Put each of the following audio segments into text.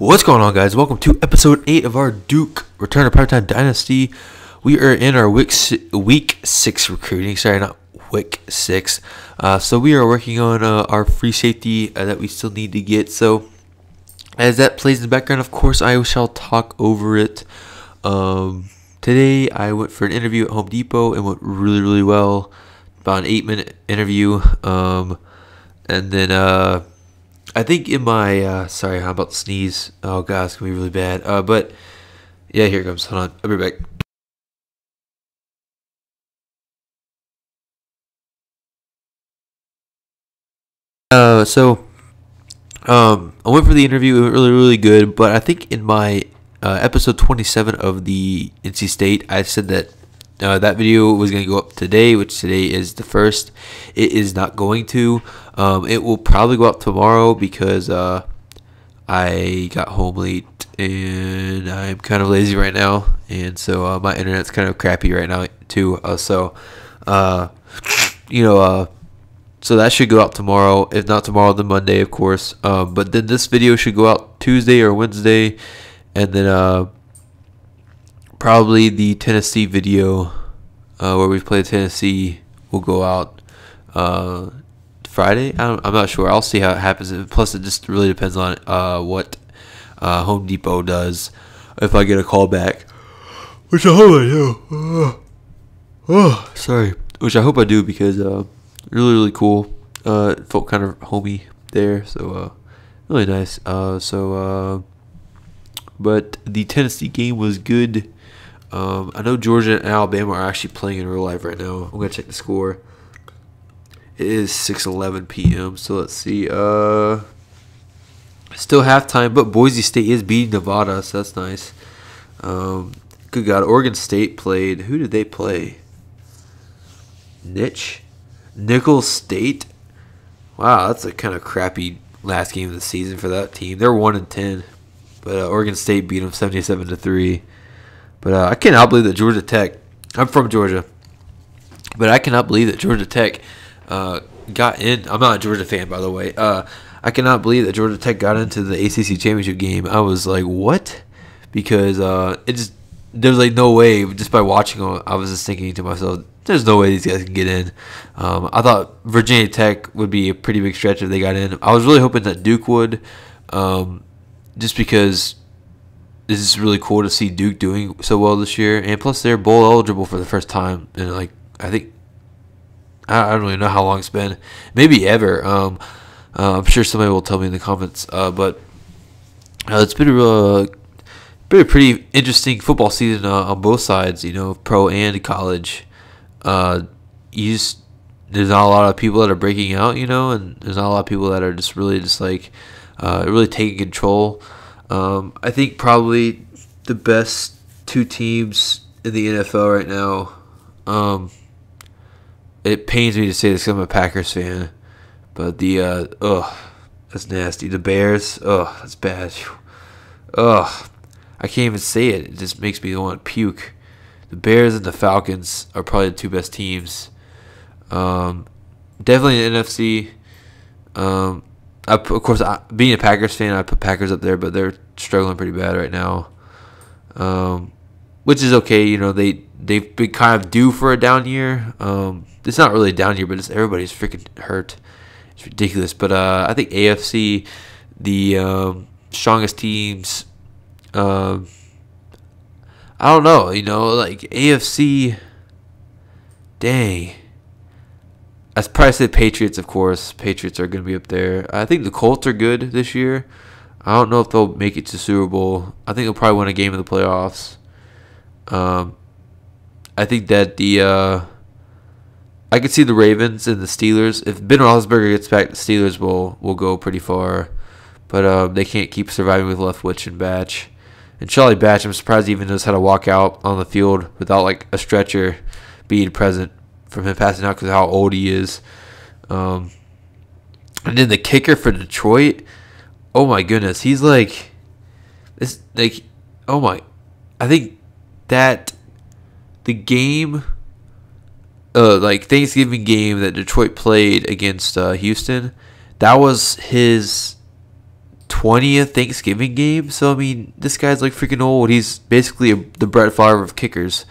What's going on, guys? Welcome to episode 8 of our Duke Return to Primetime Dynasty. We are in our week, week 6 recruiting. Sorry, not week 6. Uh, so we are working on uh, our free safety uh, that we still need to get. So as that plays in the background, of course, I shall talk over it. Um, today, I went for an interview at Home Depot and went really, really well. About an eight minute interview. Um, and then uh, I think in my uh, sorry, I'm about sneeze. Oh god, it's gonna be really bad. Uh, but yeah, here it comes. Hold on, I'll be back. Uh, so um, I went for the interview. It went really, really good. But I think in my uh, episode 27 of the NC State, I said that uh, that video was going to go up today, which today is the first. It is not going to. Um, it will probably go up tomorrow because uh, I got home late and I'm kind of lazy right now, and so uh, my internet's kind of crappy right now too. Uh, so, uh, you know, uh, so that should go out tomorrow. If not tomorrow, then Monday, of course. Um, but then this video should go out Tuesday or Wednesday, and then probably the Tennessee video uh, where we played Tennessee will go out uh, Friday. I am not sure. I'll see how it happens. Plus, it just really depends on uh, what uh, Home Depot does. If I get a call back, which I hope I do. Oh, sorry. Which I hope I do because really really cool. Felt kind of homey there, so really nice. So, but the Tennessee game was good. Um, I know Georgia and Alabama are actually playing in real life right now. I'm gonna check the score. It is 6:11 p.m. So let's see. Uh, still halftime, but Boise State is beating Nevada, so that's nice. Um, good God, Oregon State played. Who did they play? Niche, Nicholls State. Wow, that's a kind of crappy last game of the season for that team. They're one and ten, but uh, Oregon State beat them 77 to three. But uh, I cannot believe that Georgia Tech. I'm from Georgia, but I cannot believe that Georgia Tech uh, got in. I'm not a Georgia fan, by the way. Uh, I cannot believe that Georgia Tech got into the ACC championship game. I was like, what? Because uh, it just there's like no way. Just by watching them, I was just thinking to myself, there's no way these guys can get in. Um, I thought Virginia Tech would be a pretty big stretch if they got in. I was really hoping that Duke would, um, just because this is really cool to see Duke doing so well this year, and plus they're bowl eligible for the first time in like I think I don't really know how long it's been, maybe ever. Um, uh, I'm sure somebody will tell me in the comments, uh, but uh, it's been a real, been a pretty interesting football season uh, on both sides, you know, pro and college. Uh, you just there's not a lot of people that are breaking out, you know, and there's not a lot of people that are just really just like uh, really taking control. Um, I think probably the best two teams in the NFL right now. Um, it pains me to say this because I'm a Packers fan, but the uh, ugh, that's nasty. The Bears, ugh, that's bad. Ugh, I can't even say it. It just makes me want to puke. The Bears and the Falcons are probably the two best teams. Um, definitely in the NFC. Um, I, of course, I, being a Packers fan, I put Packers up there, but they're struggling pretty bad right now. Um, which is okay. You know, they they've been kind of due for a down year. Um, it's not really a down year, but it's everybody's freaking hurt. It's ridiculous. But uh, I think AFC, the um, strongest teams. Um, I don't know. You know, like AFC. Dang. I'd probably say Patriots, of course. Patriots are going to be up there. I think the Colts are good this year. I don't know if they'll make it to Super Bowl. I think they'll probably win a game in the playoffs. Um, I think that the uh, I could see the Ravens and the Steelers. If Ben Roethlisberger gets back, the Steelers will will go pretty far, but uh, they can't keep surviving with Leftwich and Batch. And Charlie Batch, I'm surprised he even knows how to walk out on the field without like a stretcher being present from him passing out because how old he is. Um, and then the kicker for Detroit, oh my goodness, he's like this like oh my, I think that the game, uh, like Thanksgiving game that Detroit played against uh, Houston, that was his 20th Thanksgiving game. So I mean, this guy's like freaking old. He's basically a, the Brett Favre of kickers.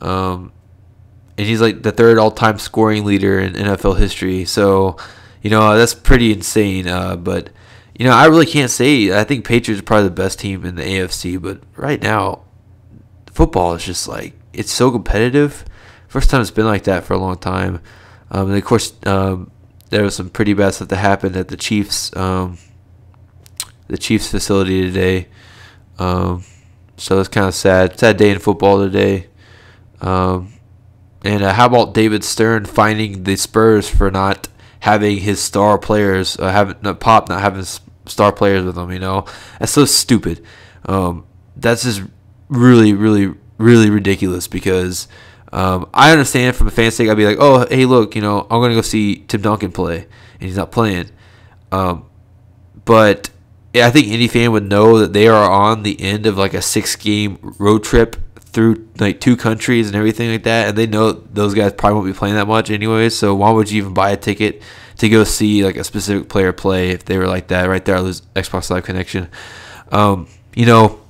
Um, and he's like the third all-time scoring leader in NFL history. So, you know, that's pretty insane. Uh, but you know, I really can't say. I think Patriots are probably the best team in the AFC. But right now, football is just like it's so competitive. First time it's been like that for a long time. Um, and of course, um, there was some pretty bad stuff that happened at the Chiefs, um, the Chiefs facility today. Um, so it's kind of sad. Sad day in football today. Um, and uh, how about David Stern finding the Spurs for not having his star players, uh, having not Pop not having star players with them? You know, that's so stupid. Um, that's just really, really, really ridiculous because um, I understand from a fan's sake, I'd be like, oh, hey, look, you know, I'm going to go see Tim Duncan play, and he's not playing. Um, but I think any fan would know that they are on the end of like a six game road trip through like two countries and everything like that, and they know those guys probably won't be playing that much anyway. So why would you even buy a ticket to go see like a specific player play if they were like that right there? I lose Xbox Live connection. Um, you know,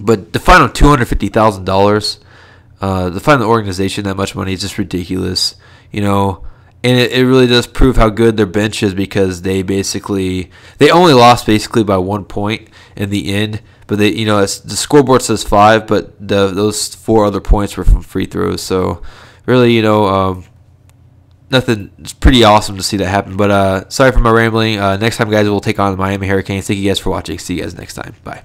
but the final two hundred fifty thousand dollars uh, to find the organization that much money is just ridiculous, you know. And it, it really does prove how good their bench is because they basically they only lost basically by one point in the end. But they, you know, the scoreboard says five, but the those four other points were from free throws. So really, you know, um, nothing. It's pretty awesome to see that happen. But uh, sorry for my rambling. Uh, next time, guys, we'll take on the Miami Hurricanes. Thank you guys for watching. See you guys next time. Bye.